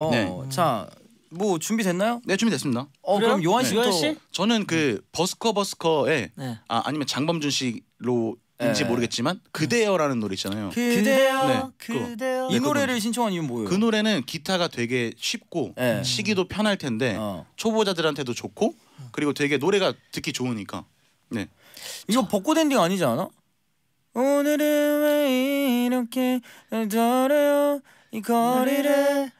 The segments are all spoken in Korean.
어, 네. 자, 뭐 준비됐나요? 네 준비됐습니다. 어, 그래요? 그럼 요한 네. 씨부터. 요한 씨? 저는 그 버스커 버스커의 네. 아 아니면 장범준 씨로인지 네. 모르겠지만 그대여라는 노래 있잖아요. 그대여. 네, 그대여. 이 네, 노래를 신청한 이유는 뭐예요? 그 노래는 기타가 되게 쉽고 네. 치기도 편할 텐데 어. 초보자들한테도 좋고 그리고 되게 노래가 듣기 좋으니까 네. 이거 벚꽃 엔딩 아니지 않아? 오늘은 왜 이렇게 더려요 이 거리를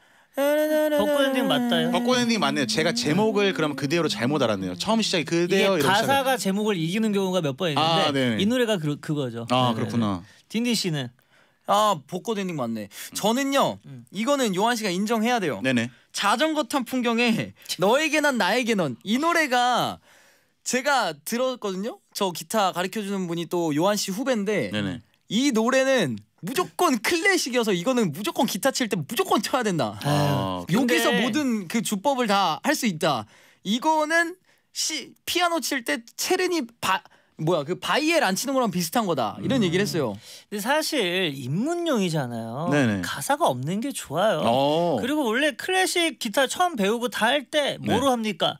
벚꽃 엔딩 맞다요? 벚꽃 엔딩 맞네요. 제가 제목을 그럼 그대로 잘못 알았네요. 처음 시작이 이게 이렇게 시작. 가사가 제목을 이기는 경우가 몇 번 있는데 아, 네. 이 노래가 그, 그거죠. 아 네네네. 그렇구나. 딘딘 씨는 아 벚꽃 엔딩 맞네 저는요 음. 이거는 요한 씨가 인정해야 돼요 네네. 자전거 탄 풍경에 너에게 난 나에게 넌 이 노래가 제가 들었거든요 저 기타 가르쳐 주는 분이 또 요한 씨 후배인데 네네. 이 노래는 무조건 클래식이어서 이거는 무조건 기타 칠 때 무조건 쳐야 된다 아, 근데- 여기서 모든 그 주법을 다 할 수 있다. 이거는 시 피아노 칠 때 체르니 바 뭐야 그 바이엘 안 치는 거랑 비슷한 거다 이런 얘기를 했어요. 근데 사실 입문용이잖아요. 네네. 가사가 없는 게 좋아요. 어. 그리고 원래 클래식 기타 처음 배우고 다 할 때 뭐로 합니까?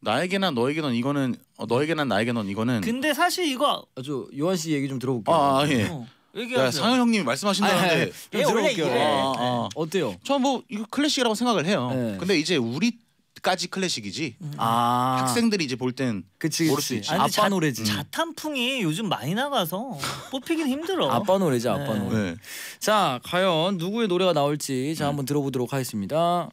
나에게나 너에게는 이거는 어, 너에게나 나에게는 이거는 네. 근데 사실 이거 아주 요한 씨 얘기 좀 들어볼게요. 아, 아 예. 어, 야, 얘기하세요. 상현 형님이 말씀하신다는데 좀 예, 원래 들어볼게요. 이래. 아, 아. 어때요? 저뭐 이거 클래식이라고 생각을 해요. 네. 근데 이제 우리까지 클래식이지. 아 학생들이 이제 볼 땐 그치 모를 그치. 수 있지. 아니, 아빠 자- 노래지. 자탄풍이 요즘 많이 나가서 뽑히긴 힘들어. 아빠 노래지 아빠 네. 노래. 네. 자 과연 누구의 노래가 나올지 자 한번 들어보도록 하겠습니다.